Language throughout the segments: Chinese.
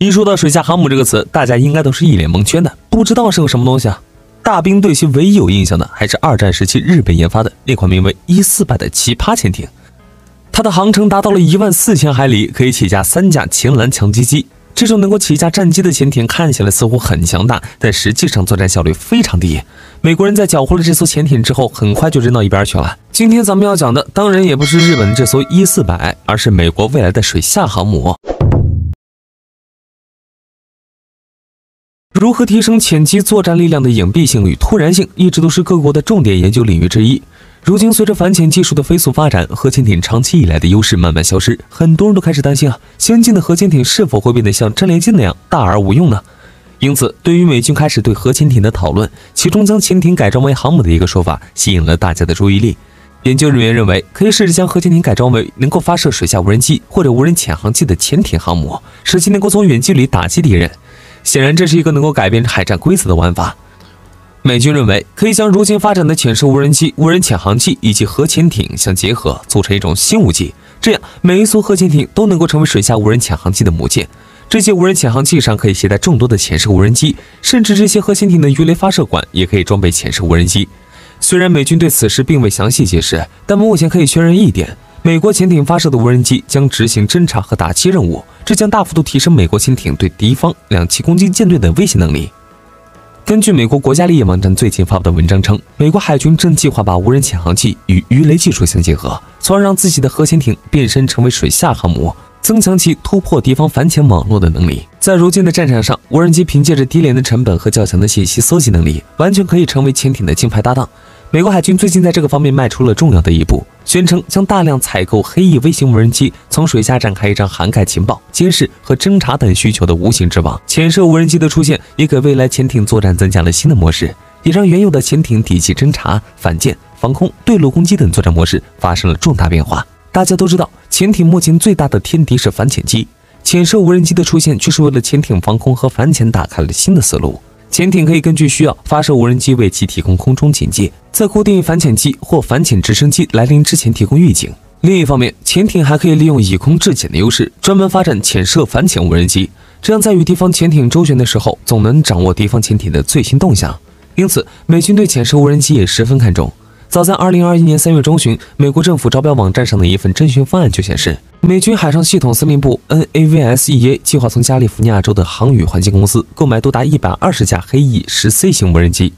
一说到水下航母这个词，大家应该都是一脸蒙圈的，不知道是个什么东西啊。大兵对其唯一有印象的，还是二战时期日本研发的那款名为一四百的奇葩潜艇。它的航程达到了一万四千海里，可以起驾三架秦岚强击机。这种能够起驾战机的潜艇看起来似乎很强大，但实际上作战效率非常低。美国人在缴获了这艘潜艇之后，很快就扔到一边去了。今天咱们要讲的，当然也不是日本这艘一四百，而是美国未来的水下航母。如何提升潜机作战力量的隐蔽性与突然性，一直都是各国的重点研究领域之一。如今，随着反潜技术的飞速发展，核潜艇长期以来的优势慢慢消失，很多人都开始担心啊，先进的核潜艇是否会变得像战列舰那样大而无用呢？因此，对于美军开始对核潜艇的讨论，其中将潜艇改装为航母的一个说法，吸引了大家的注意力。研究人员认为，可以试着将核潜艇改装为能够发射水下无人机或者无人潜航器的潜艇航母，使其能够从远距离打击敌人。显然，这是一个能够改变海战规则的玩法。美军认为，可以将如今发展的潜射无人机、无人潜航器以及核潜艇相结合，组成一种新武器。这样，每一艘核潜艇都能够成为水下无人潜航器的母舰。这些无人潜航器上可以携带众多的潜射无人机，甚至这些核潜艇的鱼雷发射管也可以装备潜射无人机。虽然美军对此事并未详细解释，但目前可以确认一点。美国潜艇发射的无人机将执行侦察和打击任务，这将大幅度提升美国潜艇对敌方两栖攻击舰队的威胁能力。根据美国国家利益网站最近发布的文章称，美国海军正计划把无人潜航器与鱼雷技术相结合，从而让自己的核潜艇变身成为水下航母，增强其突破敌方反潜网络的能力。在如今的战场上，无人机凭借着低廉的成本和较强的信息搜集能力，完全可以成为潜艇的金牌搭档。美国海军最近在这个方面迈出了重要的一步，宣称将大量采购黑翼微型无人机，从水下展开一张涵盖情报、监视和侦察等需求的无形之网。潜射无人机的出现，也给未来潜艇作战增加了新的模式，也让原有的潜艇底气侦察、反舰、防空、对陆攻击等作战模式发生了重大变化。大家都知道，潜艇目前最大的天敌是反潜机，潜射无人机的出现却是为了潜艇防空和反潜打开了新的思路。潜艇可以根据需要发射无人机，为其提供空中警戒，在固定反潜机或反潜直升机来临之前提供预警。另一方面，潜艇还可以利用以空制潜的优势，专门发展潜射反潜无人机，这样在与敌方潜艇周旋的时候，总能掌握敌方潜艇的最新动向。因此，美军对潜射无人机也十分看重。早在二零二一年三月中旬，美国政府招标网站上的一份征询方案就显示，美军海上系统司令部 （NAVSEA） 计划从加利福尼亚州的航宇环境公司购买多达一百二十架黑翼十 C 型无人机。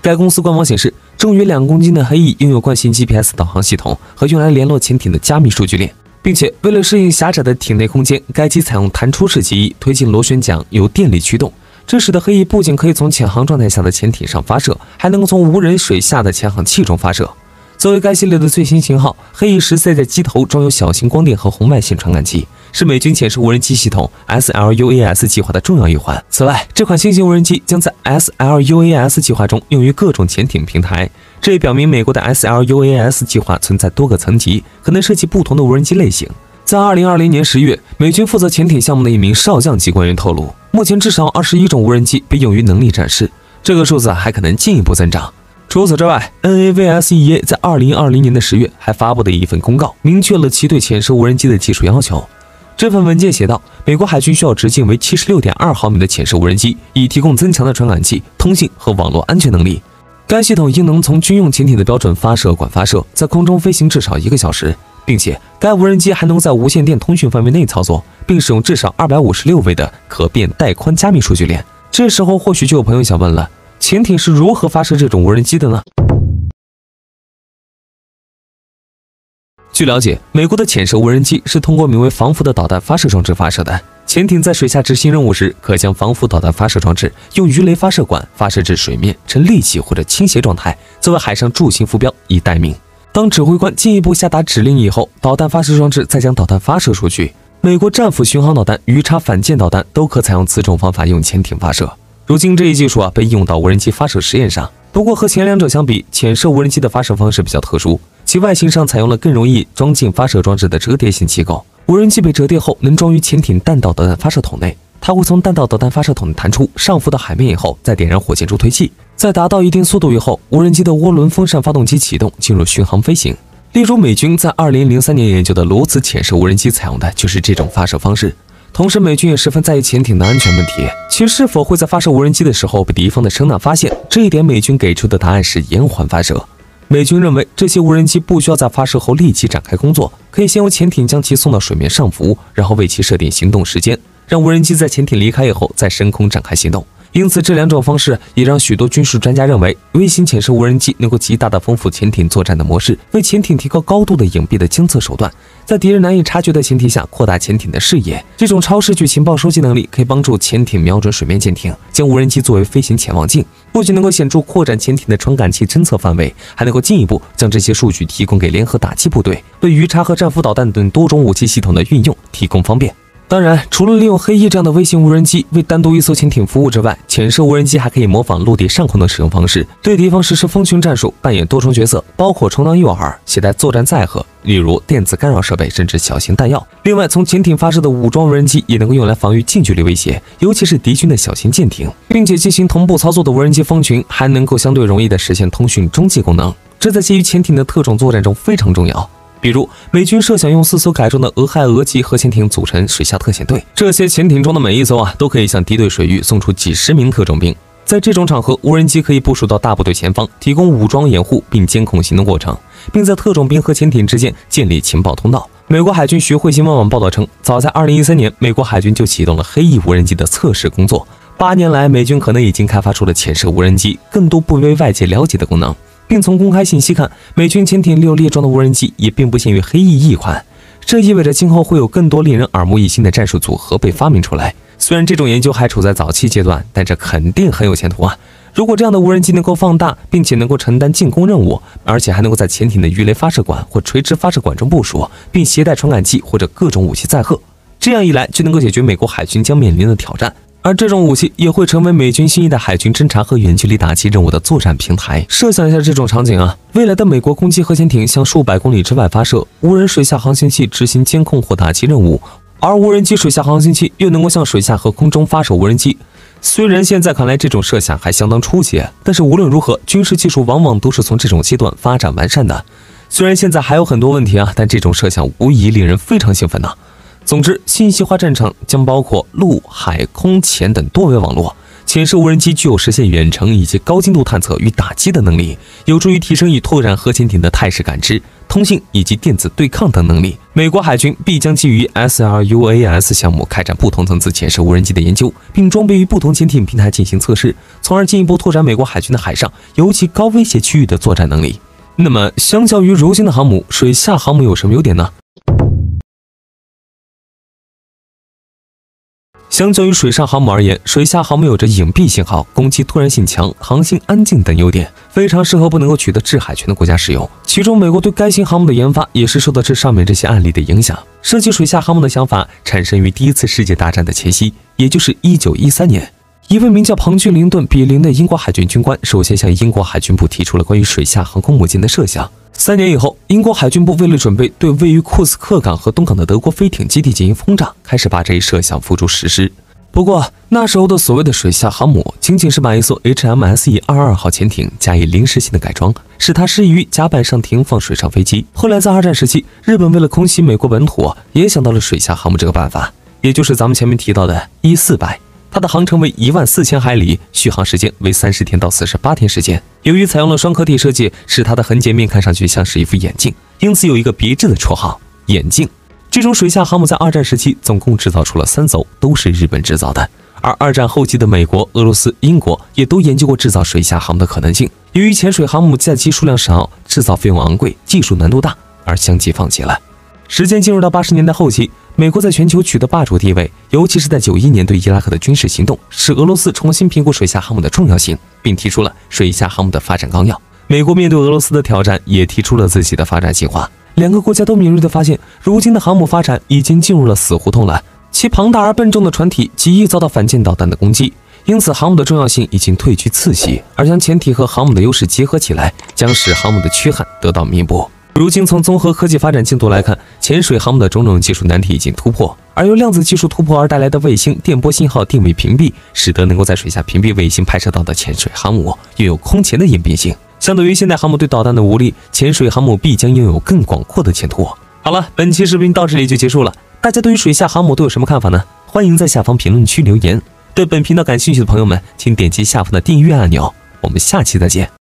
该公司官网显示，重约两公斤的黑翼拥有惯性 GPS 导航系统和用来联络潜艇的加密数据链，并且为了适应狭窄的艇内空间，该机采用弹出式机翼，推进螺旋桨，由电力驱动。这使得黑翼不仅可以从潜航状态下的潜艇上发射，还能够从无人水下的潜航器中发射。作为该系列的最新型号，黑翼十 C 在机头装有小型光电和红外线传感器，是美军潜射无人机系统 SLUAS 计划的重要一环。此外，这款新型无人机将在 SLUAS 计划中用于各种潜艇平台，这也表明美国的 SLUAS 计划存在多个层级，可能涉及不同的无人机类型。在二零二零年十月，美军负责潜艇项目的一名少将级官员透露，目前至少二十一种无人机被用于能力展示，这个数字还可能进一步增长。除此之外，NAVSEA 在二零二零年的十月还发布的一份公告，明确了其对潜射无人机的技术要求。这份文件写道，美国海军需要直径为七十六点二毫米的潜射无人机，以提供增强的传感器、通信和网络安全能力。该系统应能从军用潜艇的标准发射管发射，在空中飞行至少一个小时。并且，该无人机还能在无线电通讯范围内操作，并使用至少二百五十六位的可变带宽加密数据链。这时候，或许就有朋友想问了：潜艇是如何发射这种无人机的呢？据了解，美国的潜射无人机是通过名为“防浮”的导弹发射装置发射的。潜艇在水下执行任务时，可将防浮导弹发射装置用鱼雷发射管发射至水面，呈立起或者倾斜状态，作为海上柱形浮标，以待命。当指挥官进一步下达指令以后，导弹发射装置再将导弹发射出去。美国战斧巡航导弹、鱼叉反舰导弹都可采用此种方法用潜艇发射。如今这一技术啊被应用到无人机发射实验上。不过和前两者相比，潜射无人机的发射方式比较特殊，其外形上采用了更容易装进发射装置的折叠型机构。无人机被折叠后能装于潜艇弹道导弹发射筒内。它会从弹道导弹发射筒弹出，上浮到海面以后，再点燃火箭助推器，在达到一定速度以后，无人机的涡轮风扇发动机启动，进入巡航飞行。例如，美军在2003年研究的罗兹潜射无人机采用的就是这种发射方式。同时，美军也十分在意潜艇的安全问题，其是否会在发射无人机的时候被敌方的声呐发现。这一点，美军给出的答案是延缓发射。美军认为，这些无人机不需要在发射后立即展开工作，可以先由潜艇将其送到水面上浮，然后为其设定行动时间，让无人机在潜艇离开以后再升空展开行动。因此，这两种方式也让许多军事专家认为，微型潜射无人机能够极大的丰富潜艇作战的模式，为潜艇提高高度的隐蔽的监测手段，在敌人难以察觉的前提下扩大潜艇的视野。这种超视距情报收集能力可以帮助潜艇瞄准水面舰艇，将无人机作为飞行潜望镜，不仅能够显著扩展潜艇的传感器侦测范围，还能够进一步将这些数据提供给联合打击部队，对鱼叉和战斧导弹等多种武器系统的运用提供方便。当然，除了利用黑翼这样的微型无人机为单独一艘潜艇服务之外，潜射无人机还可以模仿陆地上空的使用方式，对敌方实施蜂群战术，扮演多重角色，包括充当诱饵、携带作战载荷，例如电子干扰设备，甚至小型弹药。另外，从潜艇发射的武装无人机也能够用来防御近距离威胁，尤其是敌军的小型舰艇，并且进行同步操作的无人机蜂群还能够相对容易的实现通讯中继功能，这在基于潜艇的特种作战中非常重要。比如，美军设想用四艘改装的俄亥俄级核潜艇组成水下特遣队，这些潜艇中的每一艘啊，都可以向敌对水域送出几十名特种兵。在这种场合，无人机可以部署到大部队前方，提供武装掩护并监控行动过程，并在特种兵和潜艇之间建立情报通道。美国海军学会新闻网报道称，早在2013年，美国海军就启动了黑翼无人机的测试工作。八年来，美军可能已经开发出了潜射无人机更多不为外界了解的功能。并从公开信息看，美军潜艇六列装的无人机也并不限于黑翼一款，这意味着今后会有更多令人耳目一新的战术组合被发明出来。虽然这种研究还处在早期阶段，但这肯定很有前途啊！如果这样的无人机能够放大，并且能够承担进攻任务，而且还能够在潜艇的鱼雷发射管或垂直发射管中部署，并携带传感器或者各种武器载荷，这样一来就能够解决美国海军将面临的挑战。而这种武器也会成为美军新一代海军侦察和远距离打击任务的作战平台。设想一下这种场景啊，未来的美国攻击核潜艇向数百公里之外发射，无人水下航行器执行监控或打击任务，而无人机水下航行器又能够向水下和空中发射无人机。虽然现在看来这种设想还相当初级，但是无论如何，军事技术往往都是从这种阶段发展完善的。虽然现在还有很多问题啊，但这种设想无疑令人非常兴奋呐。总之，信息化战场将包括陆、海、空、潜等多维网络。潜射无人机具有实现远程以及高精度探测与打击的能力，有助于提升与拓展核潜艇的态势感知、通信以及电子对抗等能力。美国海军必将基于 SLUAS 项目开展不同层次潜射无人机的研究，并装备于不同潜艇平台进行测试，从而进一步拓展美国海军的海上尤其高威胁区域的作战能力。那么，相较于如今的航母，水下航母有什么优点呢？相较于水上航母而言，水下航母有着隐蔽性好、攻击突然性强、航行安静等优点，非常适合不能够取得制海权的国家使用。其中，美国对该型航母的研发也是受到这上面这些案例的影响。设计水下航母的想法产生于第一次世界大战的前夕，也就是1913年。一位名叫庞俊林顿·比林的英国海军军官首先向英国海军部提出了关于水下航空母舰的设想。三年以后，英国海军部为了准备对位于库斯克港和东港的德国飞艇基地进行轰炸，开始把这一设想付诸实施。不过，那时候的所谓的水下航母，仅仅是把一艘 HMSE 二二号潜艇加以临时性的改装，使它适于甲板上停放水上飞机。后来，在二战时期，日本为了空袭美国本土，也想到了水下航母这个办法，也就是咱们前面提到的 E 四百。它的航程为一万四千海里，续航时间为三十天到四十八天时间。由于采用了双壳体设计，使它的横截面看上去像是一副眼镜，因此有一个别致的绰号“眼镜”。这种水下航母在二战时期总共制造出了三艘，都是日本制造的。而二战后期的美国、俄罗斯、英国也都研究过制造水下航母的可能性。由于潜水航母载机数量少，制造费用昂贵，技术难度大，而相继放弃了。时间进入到八十年代后期。美国在全球取得霸主地位，尤其是在九一年对伊拉克的军事行动，使俄罗斯重新评估水下航母的重要性，并提出了水下航母的发展纲要。美国面对俄罗斯的挑战，也提出了自己的发展计划。两个国家都敏锐地发现，如今的航母发展已经进入了死胡同了，其庞大而笨重的船体极易遭到反舰导弹的攻击，因此航母的重要性已经退居次席，而将潜艇和航母的优势结合起来，将使航母的缺憾得到弥补。如今，从综合科技发展进度来看，潜水航母的种种技术难题已经突破，而由量子技术突破而带来的卫星电波信号定位屏蔽，使得能够在水下屏蔽卫星拍摄到的潜水航母拥有空前的隐蔽性。相对于现代航母对导弹的无力，潜水航母必将拥有更广阔的前途。好了，本期视频到这里就结束了，大家对于水下航母都有什么看法呢？欢迎在下方评论区留言。对本频道感兴趣的朋友们，请点击下方的订阅按钮。我们下期再见。